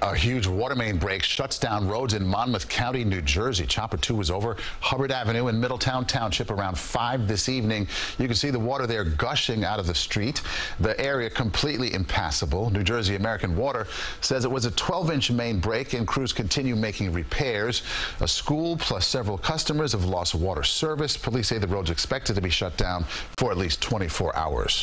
A huge water main break shuts down roads in Monmouth County, New Jersey. Chopper 2 was over Hubbard Avenue in Middletown Township around 5 this evening. You can see the water there gushing out of the street. The area completely impassable. New Jersey American Water says it was a 12-inch main break and crews continue making repairs. A school plus several customers have lost water service. Police say the road's expected to be shut down for at least 24 hours.